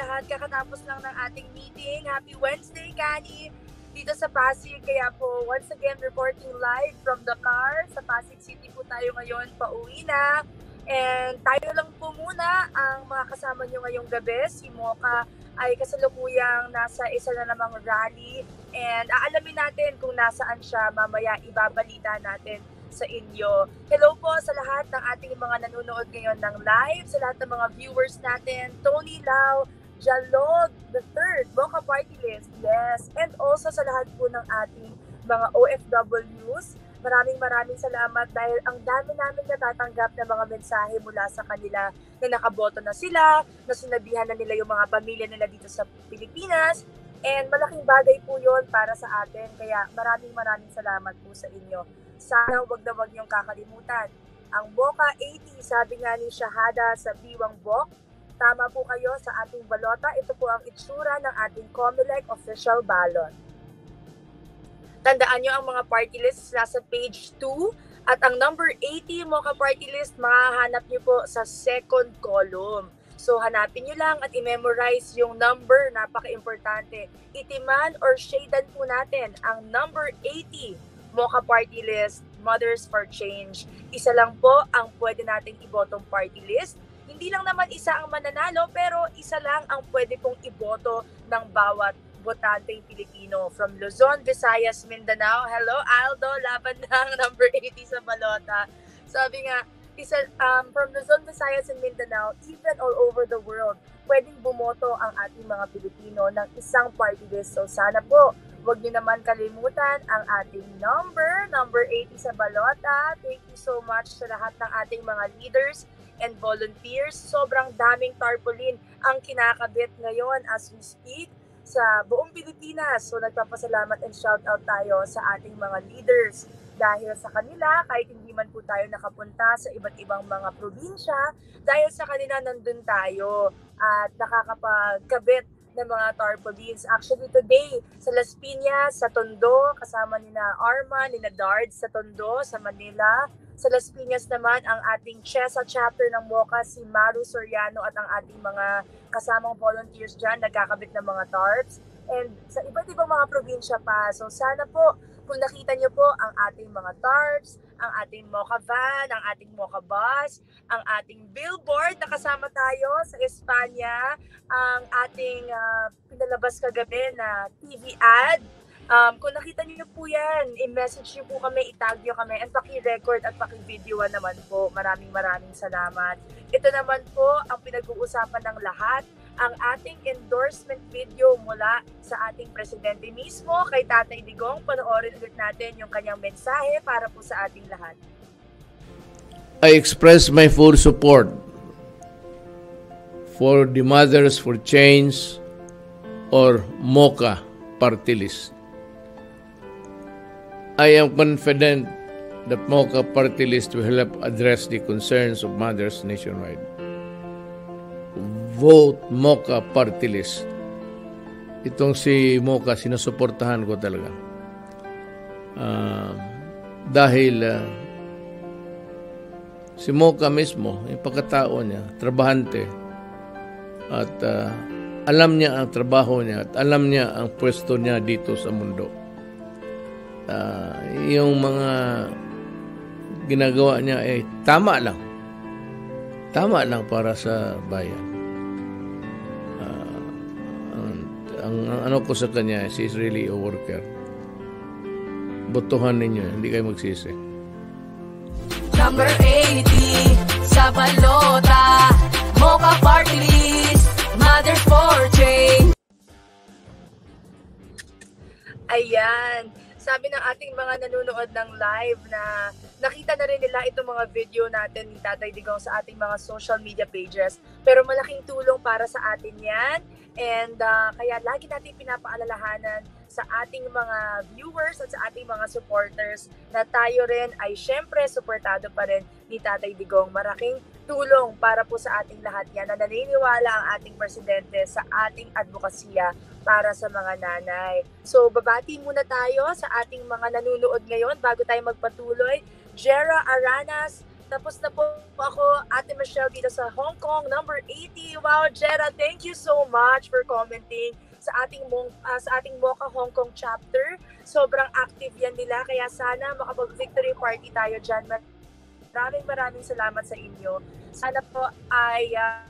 lahat. Kakatapos lang ng ating meeting. Happy Wednesday, Kani! Dito sa Pasig. Kaya po, once again, reporting live from the car. Sa Pasig City po tayo ngayon. Pauwi na. And tayo lang po muna ang mga kasama nyo ngayong gabi. Si Mocha ay kasalukuyang nasa isa na namang rally. And aalamin natin kung nasaan siya. Mamaya ibabalita natin sa inyo. Hello po sa lahat ng ating mga nanonood ngayon ng live, sa lahat ng mga viewers natin, Tony Lau, Jalog, the third, Boca Party List, yes, and also sa lahat po ng ating mga OFWs. Maraming maraming salamat dahil ang dami namin natatanggap na mga mensahe mula sa kanila na nakaboto na sila, na sinabihan na nila yung mga pamilya nila dito sa Pilipinas, and malaking bagay po yon para sa atin. Kaya maraming maraming salamat po sa inyo sana wag na wag niyong kakalimutan. Ang Boca 80, sabi nga ni Shahada sa Biwang Bok, tama po kayo sa ating balota. Ito po ang itsura ng ating Comelec official ballot. Tandaan nyo ang mga party lists nasa page 2 at ang number 80 mo ka party list mahahanap nyo po sa second column. So hanapin nyo lang at i-memorize yung number, napaka-importante. Itiman or shadean po natin ang number 80 Mocha Party List, Mothers for Change. Isa lang po ang pwede nating ibotong party list. Hindi lang naman isa ang mananalo, pero isa lang ang pwede pong iboto ng bawat botanteng Pilipino. From Luzon, Visayas, Mindanao. Hello, Aldo, laban ng number 80 sa balota. Sabi nga, isa, um, from Luzon, Visayas, and Mindanao, even all over the world, pwedeng bumoto ang ating mga Pilipino ng isang party list. So sana po, Huwag niyo naman kalimutan ang ating number, number 80 sa balota. Thank you so much sa lahat ng ating mga leaders and volunteers. Sobrang daming tarpaulin ang kinakabit ngayon as we speak sa buong Pilipinas. So nagpapasalamat and shout out tayo sa ating mga leaders. Dahil sa kanila, kahit hindi man po tayo nakapunta sa iba't ibang mga probinsya, dahil sa kanila nandun tayo at nakakapagkabit ng mga tarpaulins. Actually, today, sa Las Piñas, sa Tondo, kasama ni na Arma, ni na Dard sa Tondo, sa Manila. Sa Las Piñas naman, ang ating CHESA chapter ng MOCA, si Maru Soriano at ang ating mga kasamang volunteers dyan, nagkakabit ng mga tarps. And sa iba't ibang mga probinsya pa. So sana po, kung nakita niyo po ang ating mga tarps, ang ating mocha van, ang ating mocha bus, ang ating billboard na kasama tayo sa Espanya, ang ating uh, pinalabas kagabi na TV ad. Um, kung nakita niyo po yan, i-message niyo po kami, itag niyo kami, and paki-record at paki-video naman po. Maraming maraming salamat. Ito naman po ang pinag-uusapan ng lahat ang ating endorsement video mula sa ating presidente mismo kay Tatay Digong. Panoorin ulit natin yung kanyang mensahe para po sa ating lahat. I express my full support for the Mothers for Change or MOCA party list. I am confident that MOCA party list will help address the concerns of mothers nationwide. Vote MOCA party list. Itong si MOCA, sinusuportahan ko talaga. Uh, dahil uh, si MOCA mismo, yung pagkatao niya, trabahante, at uh, alam niya ang trabaho niya at alam niya ang pwesto niya dito sa mundo. Uh, yung mga ginagawa niya ay eh, tama lang. Tama lang para sa bayan. ang, ang ano ko sa kanya, she is really a worker. Botohan ninyo, hindi kayo magsisi. Number 80 sa balota Mocha Party List Mother for Change Ayan. Sabi ng ating mga nanonood ng live na nakita na rin nila itong mga video natin ni Tatay Digong sa ating mga social media pages. Pero malaking tulong para sa atin yan. And uh, kaya lagi natin pinapaalalahanan sa ating mga viewers at sa ating mga supporters na tayo rin ay syempre supportado pa rin ni Tatay Digong. Maraking tulong para po sa ating lahat yan na naniniwala ang ating presidente sa ating advokasya para sa mga nanay. So, babati muna tayo sa ating mga nanonood ngayon bago tayo magpatuloy. Jera Aranas, tapos na po ako, Ate Michelle dito sa Hong Kong, number 80. Wow, Jera, thank you so much for commenting sa ating uh, sa ating Mocha Hong Kong chapter. Sobrang active yan nila kaya sana makapag-victory party tayo diyan. Maraming maraming salamat sa inyo. Sana po ay uh,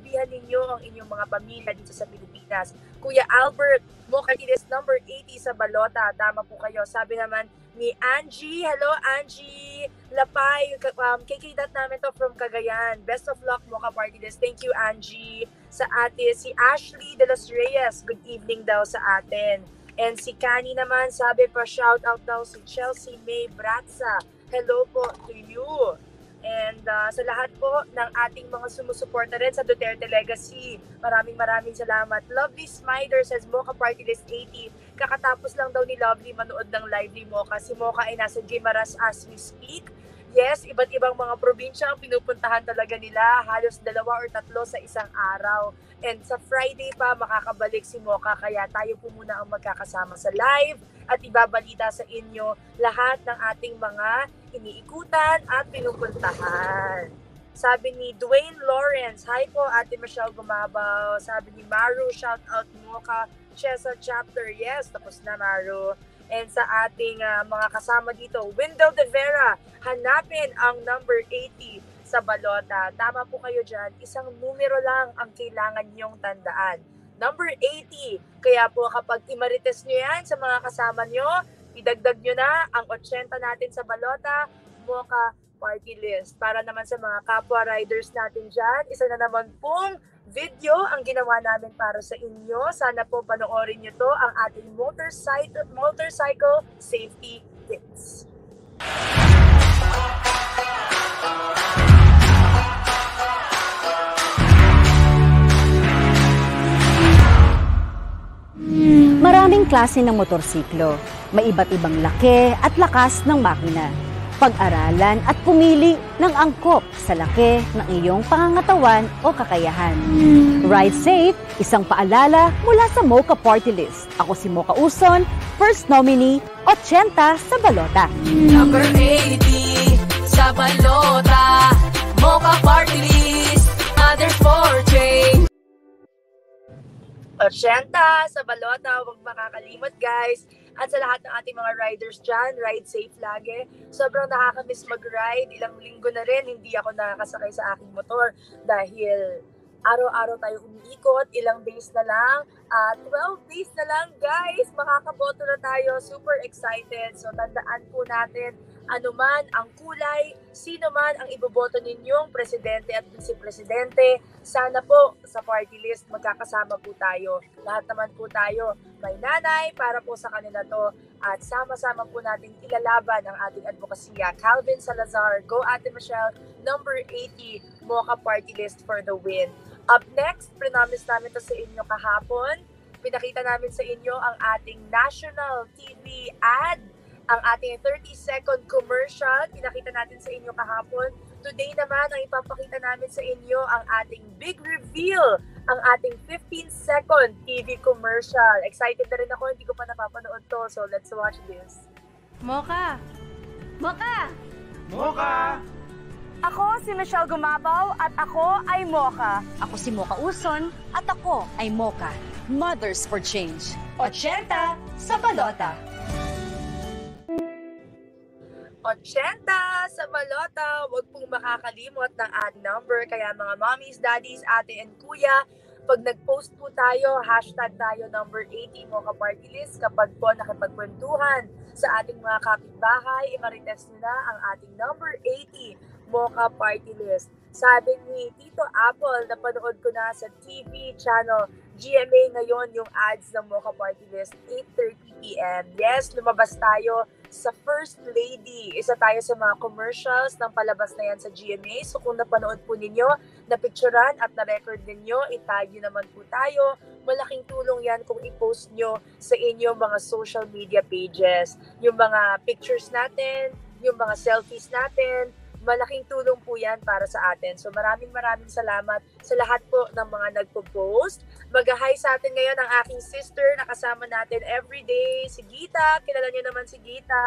bihan ninyo ang inyong mga pamilya dito sa Pilipinas. Kuya Albert, Mochakilis number 80 sa Balota. Tama po kayo. Sabi naman ni Angie. Hello, Angie. Lapay. Um, KK namin to from Cagayan. Best of luck, Mocha Party List. Thank you, Angie. Sa ate, si Ashley de los Reyes. Good evening daw sa atin. And si Kani naman, sabi pa shout out daw si Chelsea May Bratza. Hello po to you. And uh, sa lahat po ng ating mga sumusuporta rin sa Duterte Legacy, maraming maraming salamat. Lovely Smider says Mocha Party List 80. Kakatapos lang daw ni Lovely manood ng live ni Mocha. Si Mocha ay nasa Gimaras as we speak. Yes, iba't ibang mga probinsya ang pinupuntahan talaga nila. Halos dalawa or tatlo sa isang araw. And sa Friday pa makakabalik si Mocha kaya tayo po muna ang magkakasama sa live at ibabalita sa inyo lahat ng ating mga iniikutan at pinupuntahan. Sabi ni Dwayne Lawrence, Hi po Ate Michelle Gumabaw. Sabi ni Maru, shout out mo Chesa Chapter. Yes, tapos na Maru. And sa ating uh, mga kasama dito, Wendell De Vera, hanapin ang number 80 sa balota. Tama po kayo dyan, isang numero lang ang kailangan nyong tandaan number 80. Kaya po kapag imarites nyo yan sa mga kasama nyo, idagdag nyo na ang 80 natin sa balota, Mocha Party List. Para naman sa mga kapwa riders natin dyan, isa na naman pong video ang ginawa namin para sa inyo. Sana po panoorin nyo to ang ating motorcycle, motorcycle safety tips. Maraming klase ng motorsiklo. May iba't ibang laki at lakas ng makina. Pag-aralan at pumili ng angkop sa laki ng iyong pangangatawan o kakayahan. Ride safe, isang paalala mula sa Mocha Party List. Ako si Mocha Uson, first nominee, 80 sa balota. Number 80 sa balota, Mocha Party List, for change. 80 sa balota, huwag makakalimot guys. At sa lahat ng ating mga riders dyan, ride safe lagi. Sobrang nakakamiss mag-ride. Ilang linggo na rin, hindi ako nakakasakay sa aking motor dahil araw-araw tayo umiikot, ilang days na lang, uh, 12 days na lang guys, makakaboto na tayo, super excited. So tandaan po natin, anuman ang kulay, sino man ang iboboto ninyong presidente at vice-presidente, sana po sa party list magkakasama po tayo. Lahat naman po tayo may nanay para po sa kanila to at sama-sama po natin ilalaban ang ating advokasya. Calvin Salazar, Go Ate Michelle, number 80, Mocha Party List for the win. Up next, promise namin to sa inyo kahapon. Pinakita namin sa inyo ang ating national TV ad ang ating 30-second commercial. Pinakita natin sa inyo kahapon. Today naman, ang ipapakita namin sa inyo ang ating big reveal, ang ating 15-second TV commercial. Excited na rin ako, hindi ko pa napapanood to. So, let's watch this. Mocha! Mocha! Mocha! Ako si Michelle Gumabaw at ako ay Mocha. Ako si Mocha Uson at ako ay Mocha. Mothers for Change. 80 sa balota. 80 sa balota. Huwag pong makakalimot ng ad number. Kaya mga mommies, daddies, ate, and kuya, pag nag-post po tayo, hashtag tayo number 80 mo ka party list. Kapag po nakipagkwentuhan sa ating mga kapitbahay, imarites nyo na ang ating number 80 Mocha Party List. Sabi ni Tito Apple, napanood ko na sa TV channel GMA ngayon yung ads ng Mocha Party List, 8.30pm. Yes, lumabas tayo sa First Lady. Isa tayo sa mga commercials ng palabas na yan sa GMA. So kung napanood po ninyo, napicturan at na-record ninyo, itag naman po tayo. Malaking tulong yan kung i-post nyo sa inyong mga social media pages. Yung mga pictures natin, yung mga selfies natin, malaking tulong po yan para sa atin. So maraming maraming salamat sa lahat po ng mga nagpo-post. Mag-hi sa atin ngayon ang aking sister na kasama natin everyday, si Gita. Kilala niyo naman si Gita.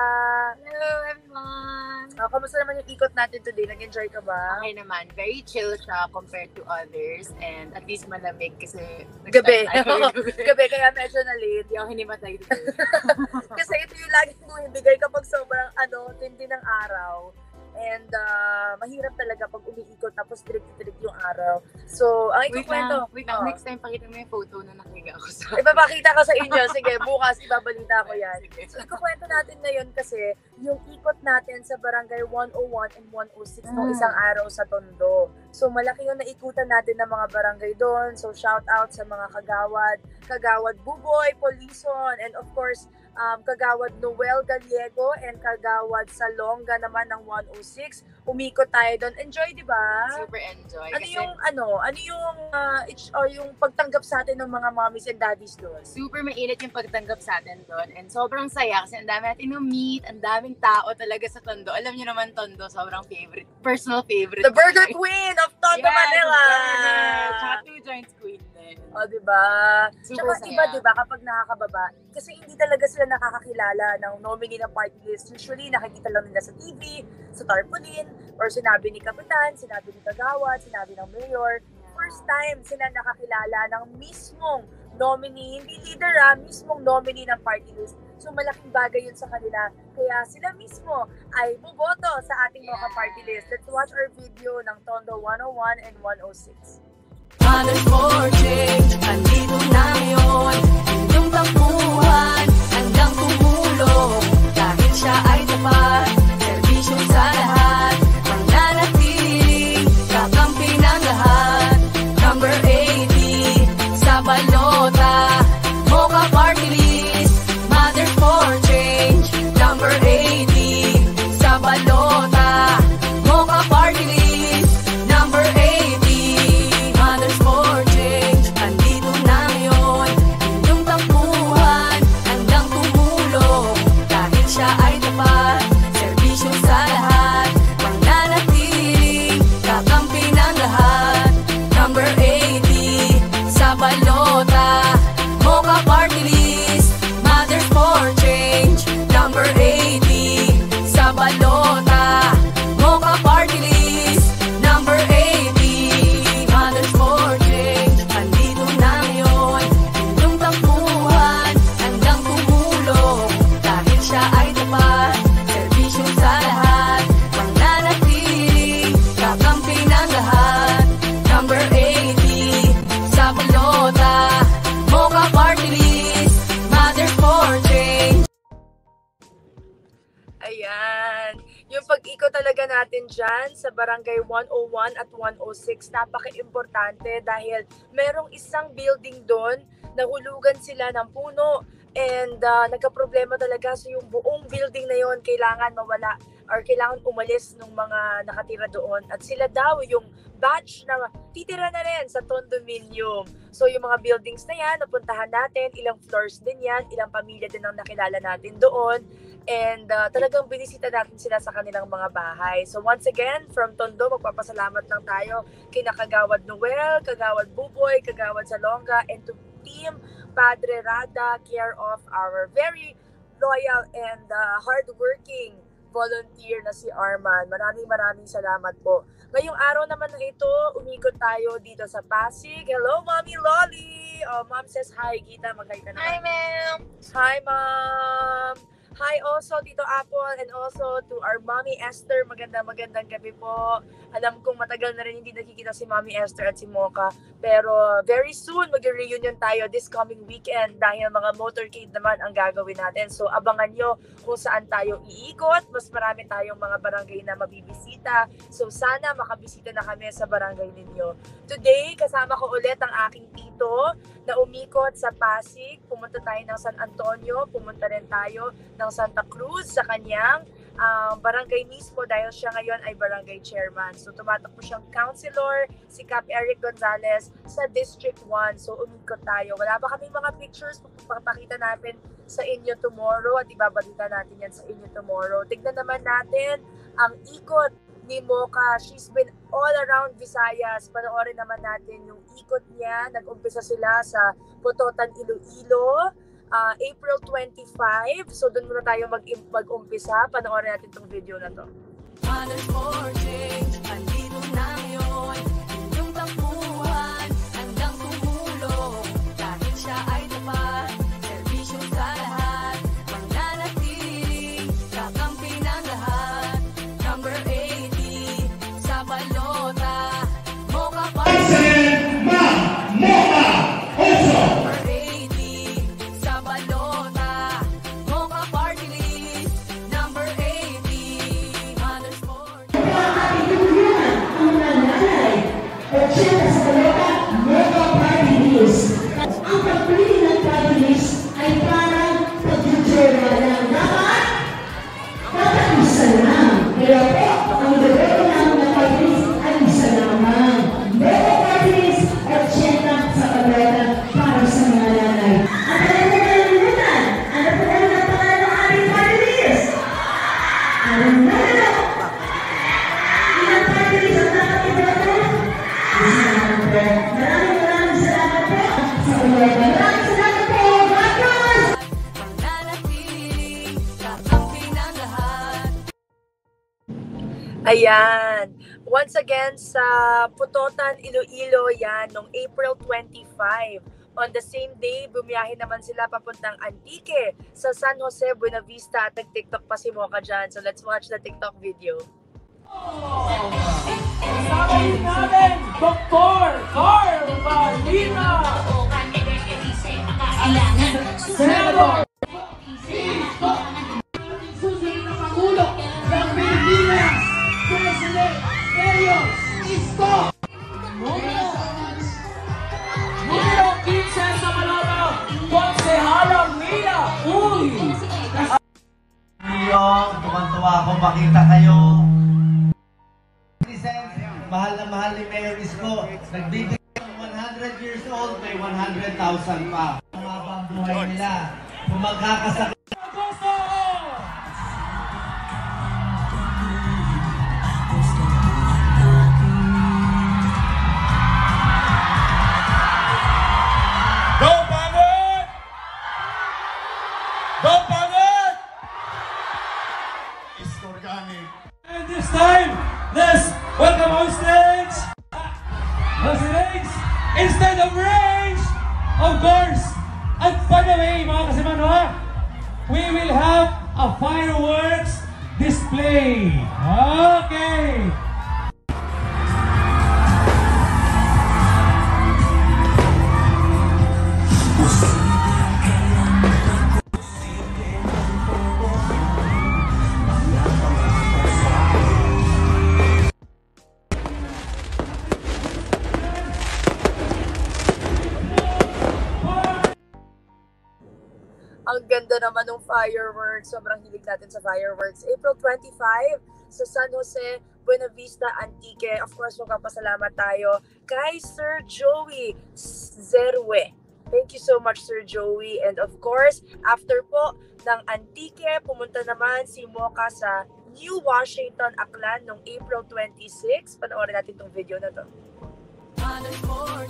Hello everyone! Uh, kamusta naman yung ikot natin today? Nag-enjoy ka ba? Okay naman, very chill siya compared to others and at least malamig kasi Gabi. tayo gabi. Kaya medyo na late. Hindi ako hinimatay dito. Kasi ito yung lagi bumibigay kapag sobrang ano, tindi ng araw. And uh, mahirap talaga pag umiikot tapos direct-direct yung araw. So, ang Wait ikukwento. lang, wait lang. Oh. Next time pakita mo yung photo na nakahiga ako sa... Ipapakita ko sa inyo. Sige, bukas ibabalita ko yan. Sige. So, ikukwento natin ngayon kasi yung ikot natin sa barangay 101 and 106 nung Ah. isang araw sa Tondo. So, malaki yung naikutan natin ng mga barangay doon. So, shout out sa mga kagawad, kagawad Buboy, Polison, and of course, um, kagawad Noel Gallego and kagawad Salonga naman ng 106. Umikot tayo doon. Enjoy, di ba? Super enjoy. Ano kasi yung ano, ano yung uh, it's, or yung pagtanggap sa atin ng mga mommies and daddies doon? super mainit yung pagtanggap sa atin doon and sobrang saya kasi ang dami natin meet, ang daming tao talaga sa Tondo. Alam niyo naman Tondo, sobrang favorite, personal favorite. The Burger talaga. Queen of Tondo, Yes, Manila! burger. Tsaka two joints queen din. O, di ba? Tsaka saya. iba, di ba, kapag nakakababa, kasi hindi talaga sila nakakakilala ng nominee ng party list. Usually, nakikita lang nila sa TV, sa tarpaulin, or sinabi ni Kapitan, sinabi ni Kagawad, sinabi ng Mayor. First time sila nakakilala ng mismong nominee, hindi leader ah, mismong nominee ng party list. So malaking bagay yun sa kanila. Kaya sila mismo ay buboto sa ating mga party list. Let's watch our video ng Tondo 101 and 106. Mother for change, andito na ngayon Inyong tampuhan, handang tumulong Dahil siya ay tapat, servisyo sa lahat 101 at 106, napaka-importante dahil merong isang building doon, nahulugan sila ng puno and uh, nagka-problema talaga. So yung buong building na yon kailangan mawala or kailangan umalis ng mga nakatira doon. At sila daw yung batch na titira na rin sa condominium. So yung mga buildings na yan, napuntahan natin, ilang floors din yan, ilang pamilya din ang nakilala natin doon. And uh, talagang binisita natin sila sa kanilang mga bahay. So once again, from Tondo, magpapasalamat lang tayo kay Nakagawad Noel, Kagawad Buboy, Kagawad Salonga, and to Team Padre Rada, care of our very loyal and uh, hardworking volunteer na si Arman. Maraming maraming salamat po. Ngayong araw naman na ito, umikot tayo dito sa Pasig. Hello, Mommy Lolly! Oh, Mom says hi. Gita, mag-hi ka na. Hi, ma'am! Hi, Mom! Hi also Tito Apple and also to our Mommy Esther. Maganda magandang gabi po. Alam kong matagal na rin hindi nakikita si Mommy Esther at si Mocha. Pero very soon mag-reunion tayo this coming weekend dahil mga motorcade naman ang gagawin natin. So abangan nyo kung saan tayo iikot. Mas marami tayong mga barangay na mabibisita. So sana makabisita na kami sa barangay ninyo. Today, kasama ko ulit ang aking team dito na umikot sa Pasig. Pumunta tayo ng San Antonio, pumunta rin tayo ng Santa Cruz sa kanyang um, barangay mismo dahil siya ngayon ay barangay chairman. So tumatakbo siyang councilor, si Cap Eric Gonzalez sa District 1. So umikot tayo. Wala pa kaming mga pictures, papakita natin sa inyo tomorrow at ibabalita natin yan sa inyo tomorrow. Tignan naman natin ang ikot ni Mocha. She's been all around Visayas. Panoorin naman natin yung ikot niya. Nag-umpisa sila sa Putotan, Iloilo. Ah, April 25. So doon muna tayo mag- mag-umpisa. Panoorin natin tong video na to. Mothers for Change, On the same day, bumiyahe naman sila papuntang Antique sa San Jose, Buenavista at nag-TikTok pa si Mocha dyan. So let's watch the TikTok video. Kasama din natin, Dr. Carl Valina! Fireworks. Sobrang hilig natin sa fireworks. April 25 sa San Jose, Buenavista, Antique. Of course, magpapasalamat tayo kay Sir Joey Zerwe. Thank you so much, Sir Joey. And of course, after po ng Antique, pumunta naman si Mocha sa New Washington, Aklan noong April 26. Panoorin natin tong video na to. Mothers for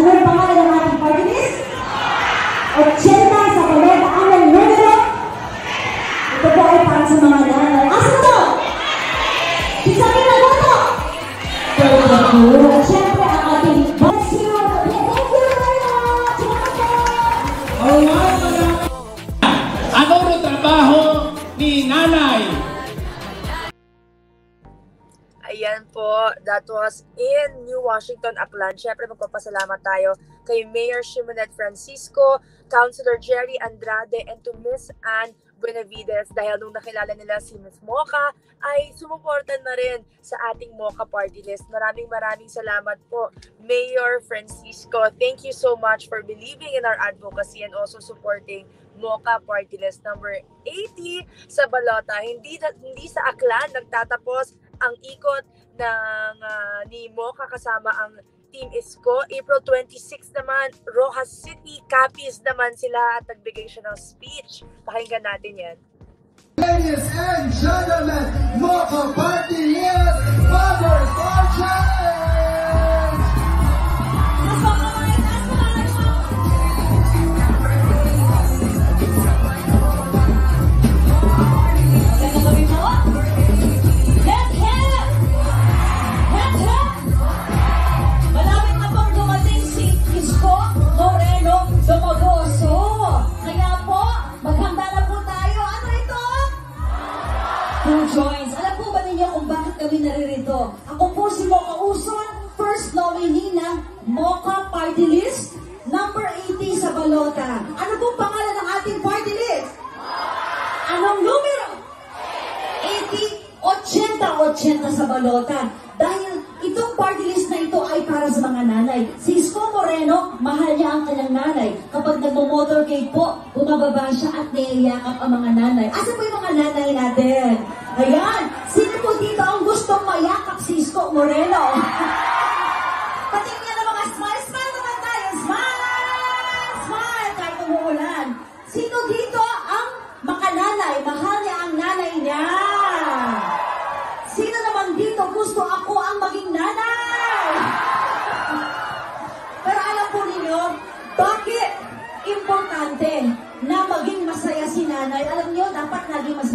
Ano ang pangalan ng ating party list? 80 sa koleta ang numero. Ito po ay para sa mga nanay. Asa to? Isabi na boto! Very po. That was in New Washington, Aklan. Siyempre, magpapasalamat tayo kay Mayor Shimonet Francisco, Councilor Jerry Andrade, and to Miss Anne Benavides dahil nung nakilala nila si Miss Mocha ay sumuportan na rin sa ating Mocha party list. Maraming maraming salamat po Mayor Francisco. Thank you so much for believing in our advocacy and also supporting Mocha party list number 80 sa Balota. Hindi hindi sa Aklan nagtatapos ang ikot ng ah, ni Mocha kasama ang Team Isko. April 26 naman, Rojas City, Capiz naman sila at nagbigay siya ng speech. Pakinggan natin yan. Ladies and gentlemen, Mocha Party is Father's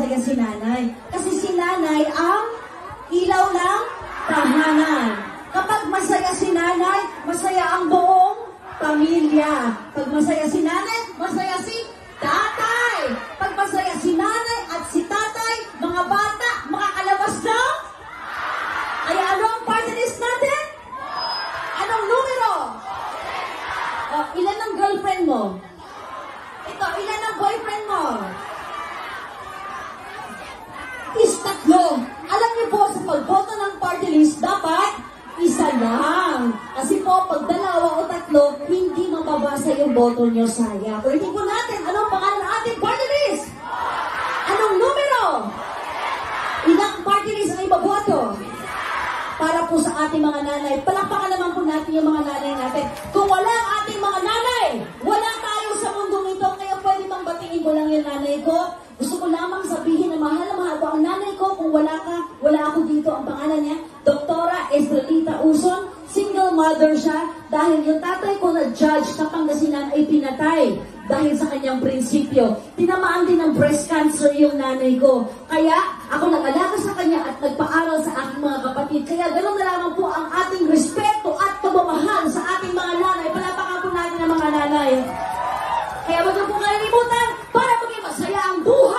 masaya si nanay. Kasi si nanay ang ilaw ng tahanan. Kapag masaya si nanay, masaya ang buong pamilya. Pag masaya si nanay, masaya si tatay. Pag masaya si nanay at si tatay, mga bata, makakalabas na. Kaya ano ang party list natin? Anong numero? O, ilan ang girlfriend mo? Ito, ilan ang boyfriend mo? Is tatlo. Alam niyo po, sa pagboto ng party list, dapat isa lang. Kasi po, pag dalawa o tatlo, hindi mababasa yung boto niyo, sayang. Ulitin po natin, anong pangalan ng ating party list? Anong numero? Ilang party list ang ibaboto? Para po sa ating mga nanay. Palakpakan naman po natin yung mga nanay natin. Kung wala ang ating mga nanay, wala tayo sa mundong ito. Kaya pwede bang batiin ko lang yung nanay ko? Gusto ko lamang sabihin na mahal na mahal ko ang nanay ko. Kung wala ako dito. Ang pangalan niya, Doktora Estrelita Uson. Single mother siya dahil yung tatay ko na judge na Pangasinan ay pinatay dahil sa kanyang prinsipyo. Tinamaan din ng breast cancer yung nanay ko. Kaya ako nag-alaga sa kanya at nagpaaral sa aking mga kapatid. Kaya ganoon na lamang po ang ating respeto at pagmamahal sa ating mga nanay. Palapakan po natin ang mga nanay. Kaya wag niyo po kalilimutan para maging masaya ang buhay,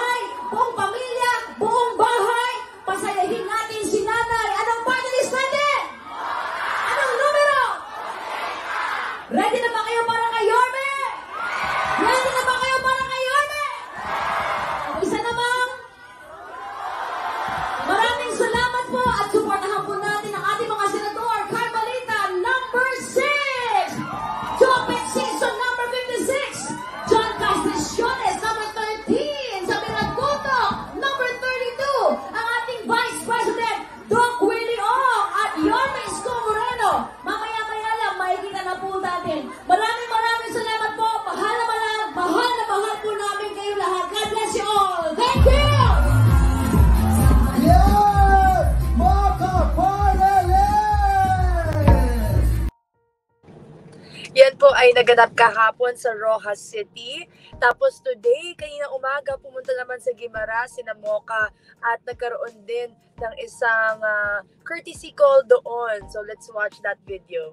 naganap kahapon sa Rojas City. Tapos today, kanina umaga, pumunta naman sa Guimara, sina Mocha, at nagkaroon din ng isang ah, courtesy call doon. So let's watch that video.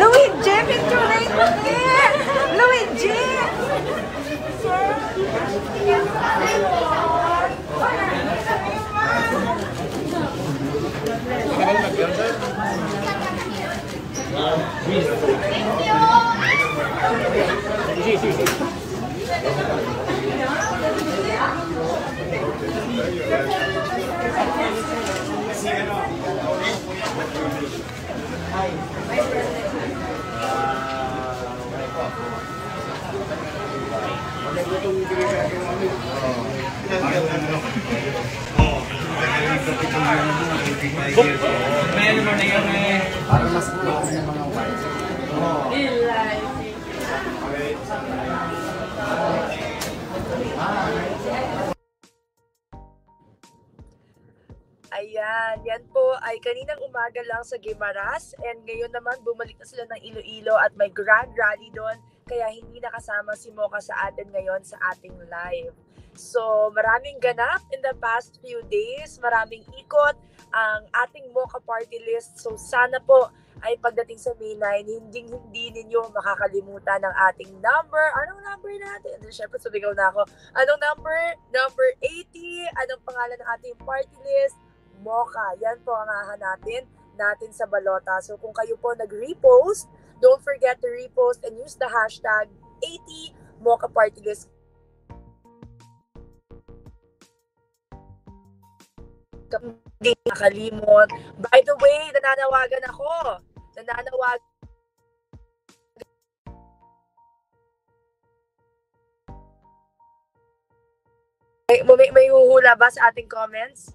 Luigi, picture mo din! Luigi! Meron mo na yung eh. Para mas kulang sa mga wife. Oo. Ilay. Okay. Ayan, yan po ay kaninang umaga lang sa Gimaras and ngayon naman bumalik na sila ng Iloilo at may grand rally doon kaya hindi nakasama si Mocha sa atin ngayon sa ating live. So maraming ganap in the past few days, maraming ikot ang ating Mocha party list. So sana po ay pagdating sa May 9, hindi, hindi ninyo makakalimutan ng ating number. Anong number natin? And syempre, sumigaw na ako. Anong number? Number 80. Anong pangalan ng ating party list? Mocha. Yan po ang hahanapin natin sa balota. So kung kayo po nag-repost, don't forget to repost and use the hashtag 80 Mocha Party List. Hindi nakalimot. By the way, nananawagan ako. Nananawagan May, may, may huhula ba sa ating comments?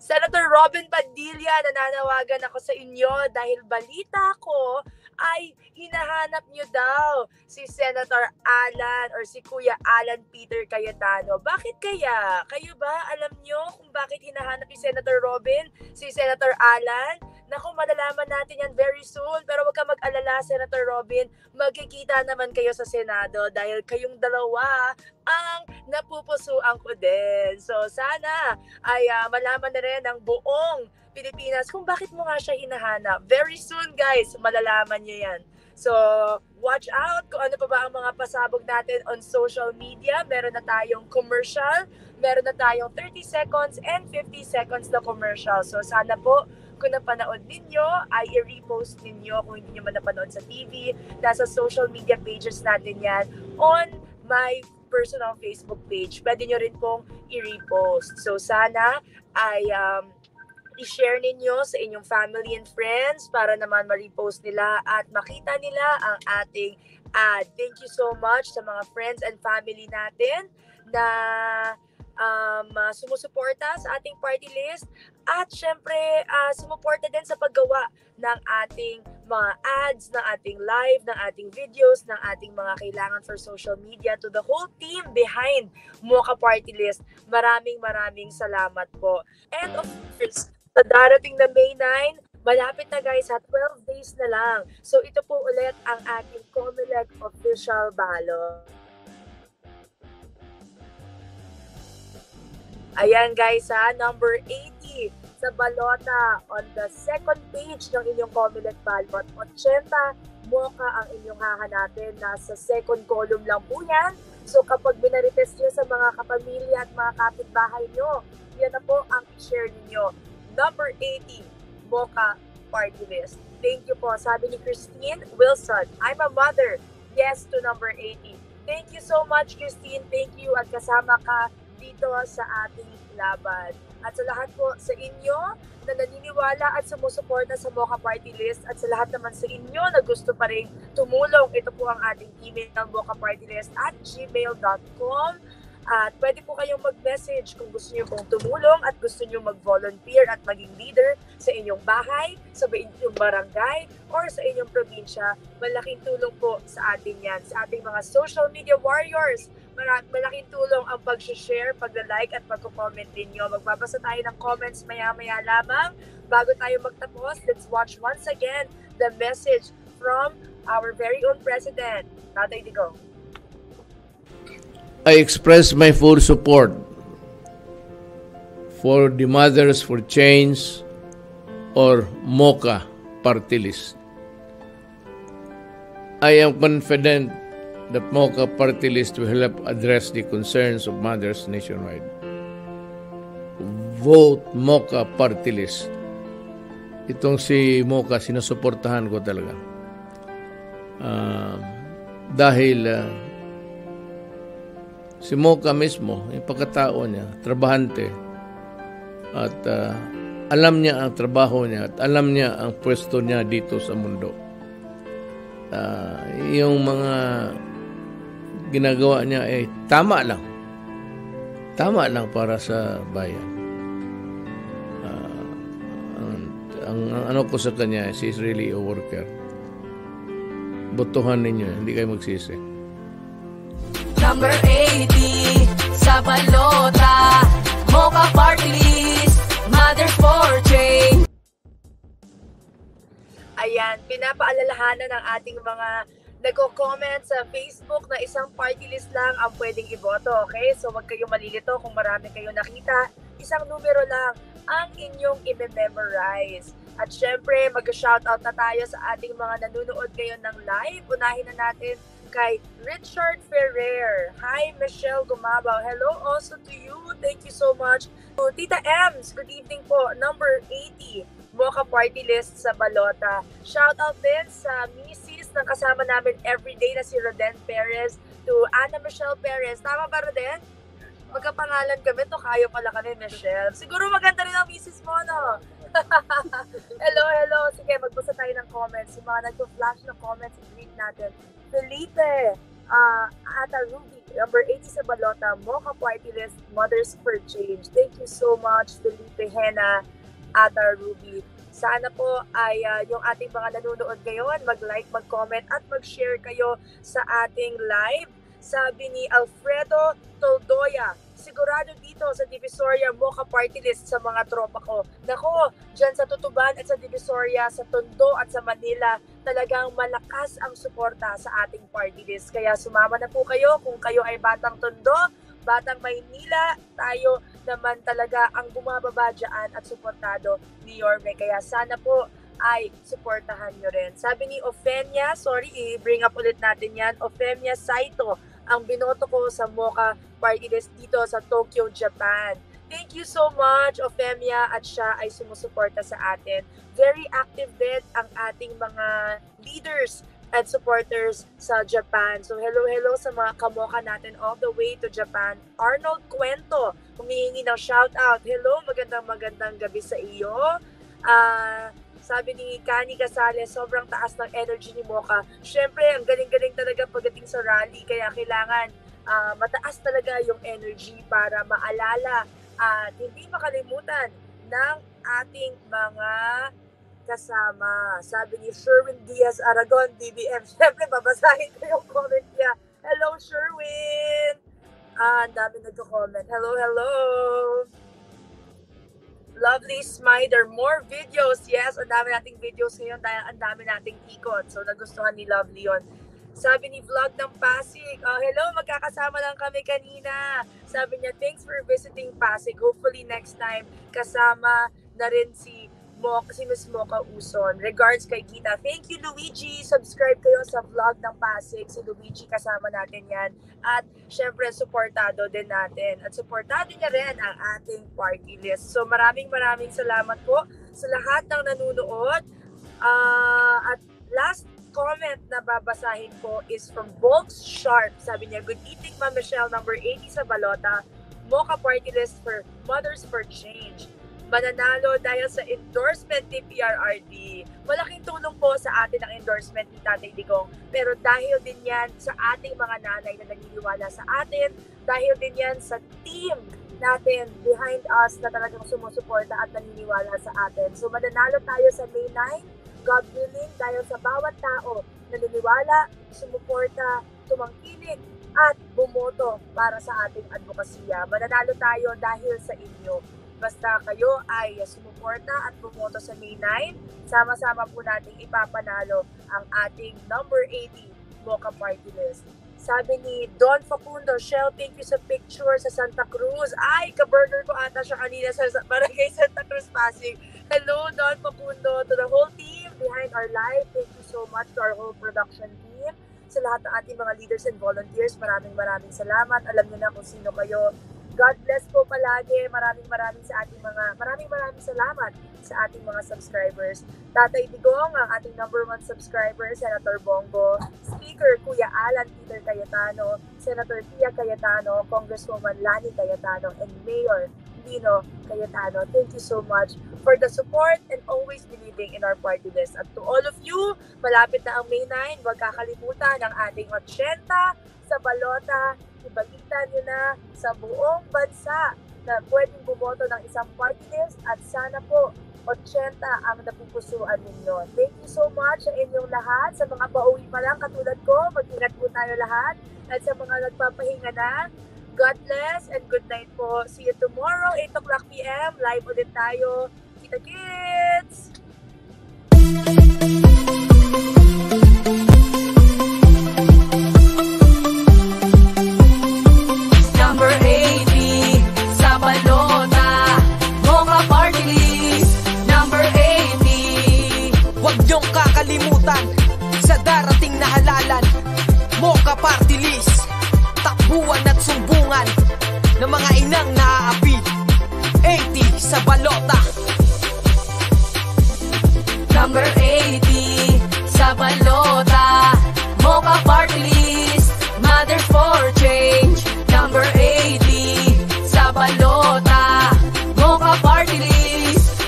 Senator Robin Padilla, nananawagan ako sa inyo dahil balita ko ay hinahanap nyo daw si Senator Alan or si Kuya Alan Peter Cayetano. Bakit kaya? Kayo ba alam nyo kung bakit hinahanap ni Senator Robin si Senator Alan? Naku, malalaman natin yan very soon. Pero mag-alala, Senator Robin. Magkikita naman kayo sa Senado dahil kayong dalawa ang napupusuan ko din. So sana ay ah, malaman na rin ng buong Pilipinas kung bakit mo nga siya hinahanap. Very soon guys, malalaman niyo yan. So, watch out kung ano pa ba ang mga pasabog natin on social media. Meron na tayong commercial, meron na tayong 30 seconds and 50 seconds na commercial. So, sana po kung napanood ninyo, ay i-repost ninyo kung hindi nyo man napanood sa TV. Nasa social media pages natin yan on my personal Facebook page. Pwede nyo rin pong i-repost. So, sana ay um, i-share ninyo sa inyong family and friends para naman ma-repost nila at makita nila ang ating ad. Thank you so much sa mga friends and family natin na um, uh, sumusuporta sa ating party list at syempre uh, sumuporta din sa paggawa ng ating mga ads, ng ating live, ng ating videos, ng ating mga kailangan for social media to the whole team behind Mocha Party List. Maraming maraming salamat po. And of course, sa darating na May 9, malapit na guys, ha, 12 days na lang. So ito po ulit ang ating Comelec official ballot. Ayan guys ha, number 80 sa balota on the second page ng inyong Comelec ballot. 80 mocha ang inyong hahanapin. Nasa second column lang po yan. So kapag binarites nyo sa mga kapamilya at mga kapitbahay nyo, yan na po ang share ninyo. Number 80, Mocha Party List. Thank you po. Sabi ni Christine Wilson, I'm a mother. Yes to number 80. Thank you so much, Christine. Thank you at kasama ka dito sa ating laban. At sa lahat po sa inyo na naniniwala at sumusuporta sa Mocha Party List at sa lahat naman sa inyo na gusto pa rin tumulong, ito po ang ating email mochapartylist at gmail.com. At pwede po kayong mag-message kung gusto niyo pong tumulong at gusto niyo mag-volunteer at maging leader sa inyong bahay, sa inyong barangay, or sa inyong probinsya. Malaking tulong po sa atin yan, sa ating mga social media warriors. Mara- malaking tulong ang pag-share, pag-like at pag-comment ninyo. Magbabasa tayo ng comments maya-maya lamang. Bago tayo magtapos, let's watch once again the message from our very own President, Tatay Digong. I express my full support for the Mothers for Change or MOCA party list. I am confident that MOCA party list will help address the concerns of mothers nationwide. Vote MOCA party list. Itong si MOCA, sinusuportahan ko talaga. Ah, dahil ah, si Mocha mismo, yung pagkatao niya, trabahante, at ah, alam niya ang trabaho niya at alam niya ang pwesto niya dito sa mundo. Ah, yung mga ginagawa niya ay tama lang. Tama lang para sa bayan. Ah, ang, ang, ang ano ko sa kanya, she's really a worker. Botohan ninyo, hindi kayo magsisi. Number 80 sa balota Mocha Party List Mothers for Change Ayan, pinapaalalahanan ng ating mga nagko-comment sa Facebook na isang party list lang ang pwedeng iboto, okay? So wag kayong malilito kung marami kayong nakita. Isang numero lang ang inyong i-memorize. At syempre, mag-shoutout na tayo sa ating mga nanonood ngayon ng live. Unahin na natin kay Richard Ferrer. Hi, Michelle Gumabaw. Hello also to you. Thank you so much. To Tita Ems, good evening po. Number 80, Mocha Party List sa Balota. Shout out din sa misis na kasama namin everyday na si Roden Perez to Ana Michelle Perez. Tama ba, Roden? Magkapangalan kami, to kayo pala kami, Michelle. Siguro maganda rin ang misis mo, no? hello, hello. Sige, magbasa tayo ng comments. Yung mga nagpo-flash ng comments, i-read natin. Felipe, uh, Ata Ruby, number 80 sa Balota, Mocha Party List, Mothers for Change. Thank you so much, Felipe Hena, Ata Ruby. Sana po ay uh, yung ating mga nanonood ngayon, mag-like, mag-comment at mag-share kayo sa ating live. Sabi ni Alfredo Toldoya, sigurado dito sa Divisoria Mocha Party List sa mga tropa ko. Nako, dyan sa Tutuban at sa Divisoria, sa Tondo at sa Manila, talagang malakas ang suporta sa ating party list. Kaya sumama na po kayo kung kayo ay batang Tondo, batang Maynila, tayo naman talaga ang bumababa dyan at suportado ni Yorme. Kaya sana po ay suportahan nyo rin. Sabi ni Ofenia, sorry, i-bring up ulit natin yan, Ofenia Saito, ang binoto ko sa Mocha Party List dito sa Tokyo, Japan. Thank you so much, Ofemia, at siya ay sumusuporta sa atin. Very active din ang ating mga leaders and supporters sa Japan. So hello, hello sa mga kamoka natin all the way to Japan. Arnold Cuento, humihingi ng shout out. Hello, magandang magandang gabi sa iyo. Ah, sabi ni Kani Casales, sobrang taas ng energy ni Mocha. Siyempre, ang galing-galing talaga pagdating sa rally, kaya kailangan ah, mataas talaga yung energy para maalala at hindi makalimutan ng ating mga kasama. Sabi ni Sherwin Diaz Aragon, BBM. Siyempre, babasahin ko yung comment niya. Hello, Sherwin! Ah, ang dami nagko-comment. Hello, hello! Lovely Smider, more videos. Yes, ang dami nating videos ngayon dahil ang dami nating ikot. So, nagustuhan ni Lovely yon. Sabi ni Vlog ng Pasig, oh, hello, magkakasama lang kami kanina. Sabi niya, thanks for visiting Pasig. Hopefully next time, kasama na rin si Mo, si Miss Mocha Uson. Regards kay Kita. Thank you, Luigi. Subscribe kayo sa vlog ng Pasig. Si Luigi kasama natin yan. At syempre, supportado din natin. At supportado niya rin ang ating party list. So maraming maraming salamat po sa lahat ng nanunood. Ah, at last comment na babasahin ko is from Volks Sharp. Sabi niya, Good evening, Ma'am Michelle, number 80 sa Balota. Mocha Party List for Mothers for Change. Mananalo dahil sa endorsement ni PRRD. Malaking tulong po sa atin ang endorsement ni Tatay Digong. Pero dahil din yan sa ating mga nanay na naniniwala sa atin, dahil din yan sa team natin behind us na talagang sumusuporta at naniniwala sa atin. So mananalo tayo sa May 9, God willing, dahil sa bawat tao na naniniwala, sumuporta, tumangkilik, at bumoto para sa ating advokasya. Mananalo tayo dahil sa inyo. Basta kayo ay sumuporta at bumoto sa May 9, sama-sama po nating ipapanalo ang ating number 80 Mocha Party List. Sabi ni Don Facundo, Shell, thank you sa picture sa Santa Cruz. Ay, ka-burger ko ata siya kanina sa- Barangay Santa Cruz, Pasig. Hello, Don Facundo, to the whole team behind our live. Thank you so much to our whole production team. Sa lahat ng ating mga leaders and volunteers, maraming maraming salamat. Alam niyo na kung sino kayo. God bless po palagi. Maraming maraming sa ating mga, maraming maraming salamat sa ating mga subscribers. Tatay Digong, ang ating number one subscriber, Senator Bongo, Speaker Kuya Alan Peter Cayetano, Senator Tia Cayetano, Congresswoman Lani Cayetano, and Mayor Lino Cayetano. Thank you so much for the support and always believing in our party list. At to all of you, malapit na ang May 9, huwag kakalimutan ang ating 80 sa balota. Ibalita na sa buong bansa na pwedeng bumoto ng isang party list at sana po 80 ang napupusuan ninyo. Thank you so much sa inyong lahat. Sa mga pauwi pa lang katulad ko, mag-ingat po tayo lahat. At sa mga nagpapahinga na, God bless and good night po. See you tomorrow, 8 o'clock p.m. Live ulit tayo. Kita kids!